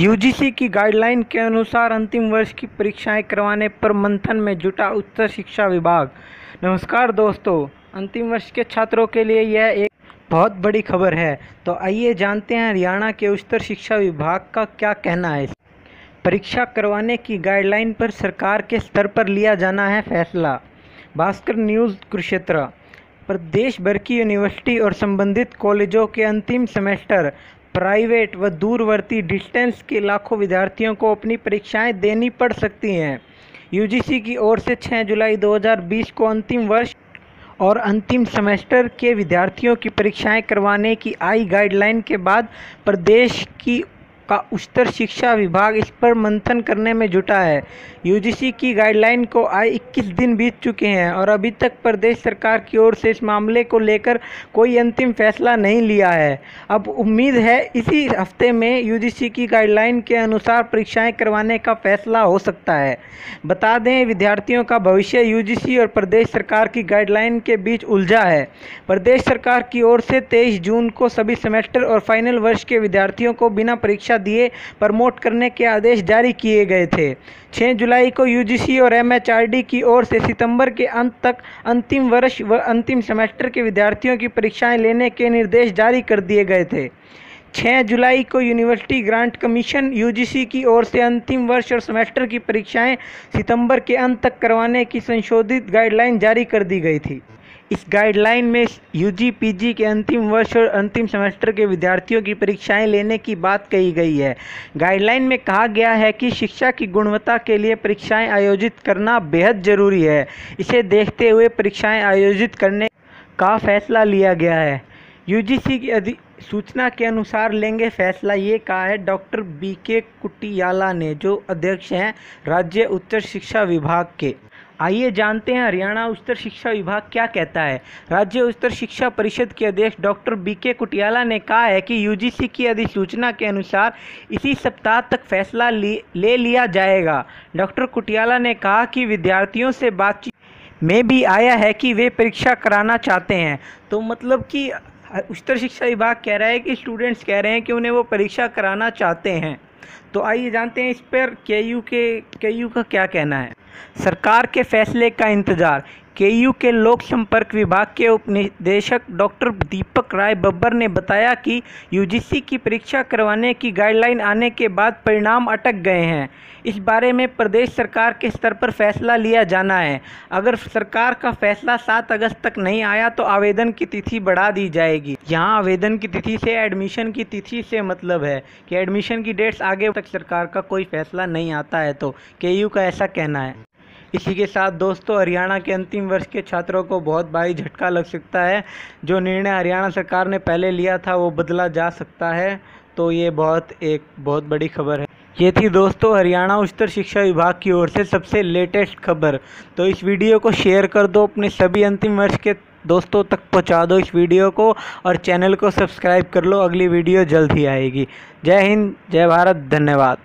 UGC की guideline के अनुसार अंतिम वर्ष की परीक्षाएँ करवाने पर मंथन में जुटा उच्च शिक्षा विभाग। नमस्कार दोस्तों, अंतिम वर्ष के छात्रों के लिए यह एक बहुत बड़ी खबर है। तो आइए जानते हैं हरियाणा के उच्चतर शिक्षा विभाग का क्या कहना है। परीक्षा करवाने की गाइडलाइन पर सरकार के स्तर पर लिया जाना है फैसला। भास्कर न्यूज़ कुरुक्षेत्र। प्रदेश भर की यूनिवर्सिटी और संबंधित कॉलेजों के अंतिम सेमेस्टर प्राइवेट व दूरवर्ती डिस्टेंस के लाखों विद्यार्थियों को अपनी परीक्षाएँ देनी पड़ सकती हैं। यूजीसी की ओर से 6 जुलाई 2020 को अंतिम वर्ष और अंतिम सेमेस्टर के विद्यार्थियों की परीक्षाएँ करवाने की आई गाइडलाइन के बाद प्रदेश की का उच्चतर शिक्षा विभाग इस पर मंथन करने में जुटा है। यूजीसी की गाइडलाइन को आए 21 दिन बीत चुके हैं और अभी तक प्रदेश सरकार की ओर से इस मामले को लेकर कोई अंतिम फैसला नहीं लिया है। अब उम्मीद है इसी हफ़्ते में यूजीसी की गाइडलाइन के अनुसार परीक्षाएँ करवाने का फैसला हो सकता है। बता दें, विद्यार्थियों का भविष्य यूजीसी और प्रदेश सरकार की गाइडलाइन के बीच उलझा है। प्रदेश सरकार की ओर से तेईस जून को सभी सेमेस्टर और फाइनल वर्ष के विद्यार्थियों को बिना परीक्षा दिए, प्रमोट करने के आदेश जारी किए गए थे। 6 जुलाई को यूजीसी और एमएचआरडी की ओर से सितंबर के अंत तक अंतिम वर्ष व अंतिम सेमेस्टर के विद्यार्थियों की परीक्षाएँ लेने के निर्देश जारी कर दिए गए थे। 6 जुलाई को यूनिवर्सिटी ग्रांट कमीशन यूजीसी की ओर से अंतिम वर्ष और सेमेस्टर की परीक्षाएँ सितंबर के अंत तक करवाने की संशोधित गाइडलाइन जारी कर दी गई थी। इस गाइडलाइन में यूजी पीजी के अंतिम वर्ष और अंतिम सेमेस्टर के विद्यार्थियों की परीक्षाएँ लेने की बात कही गई है। गाइडलाइन में कहा गया है कि शिक्षा की गुणवत्ता के लिए परीक्षाएँ आयोजित करना बेहद ज़रूरी है। इसे देखते हुए परीक्षाएँ आयोजित करने का फैसला लिया गया है। यूजीसी की अधि, सूचना के अनुसार लेंगे फैसला। ये कहा है, डॉक्टर बी के कुटियाला ने, जो अध्यक्ष हैं राज्य उच्च शिक्षा विभाग के। आइए जानते हैं हरियाणा उच्चतर शिक्षा विभाग क्या कहता है। राज्य उच्चतर शिक्षा परिषद के अध्यक्ष डॉक्टर बी के कुटियाला ने कहा है कि यूजीसी की अधिसूचना के अनुसार इसी सप्ताह तक फैसला ले लिया जाएगा। डॉक्टर कुटियाला ने कहा कि विद्यार्थियों से बातचीत में भी आया है कि वे परीक्षा कराना चाहते हैं। तो मतलब कि उच्चतर शिक्षा विभाग कह रहा है कि स्टूडेंट्स कह रहे हैं कि उन्हें वो परीक्षा कराना चाहते हैं। तो आइए जानते हैं इस पर के यू के के यू का क्या कहना है। सरकार के फैसले का इंतज़ार। केयू के लोक संपर्क विभाग के उप निदेशक डॉक्टर दीपक राय बब्बर ने बताया कि यूजीसी की परीक्षा करवाने की गाइडलाइन आने के बाद परिणाम अटक गए हैं। इस बारे में प्रदेश सरकार के स्तर पर फैसला लिया जाना है। अगर सरकार का फैसला सात अगस्त तक नहीं आया तो आवेदन की तिथि बढ़ा दी जाएगी। यहाँ आवेदन की तिथि से एडमिशन की तिथि से मतलब है कि एडमिशन की डेट्स आगे तक सरकार का कोई फैसला नहीं आता है तो के का ऐसा कहना है। इसी के साथ दोस्तों, हरियाणा के अंतिम वर्ष के छात्रों को बहुत भारी झटका लग सकता है। जो निर्णय हरियाणा सरकार ने पहले लिया था, वो बदला जा सकता है। तो ये बहुत एक बहुत बड़ी खबर है। ये थी दोस्तों, हरियाणा उच्चतर शिक्षा विभाग की ओर से सबसे लेटेस्ट खबर। तो इस वीडियो को शेयर कर दो, अपने सभी अंतिम वर्ष के दोस्तों तक पहुँचा दो इस वीडियो को, और चैनल को सब्सक्राइब कर लो, अगली वीडियो जल्द ही आएगी। जय हिंद, जय भारत, धन्यवाद।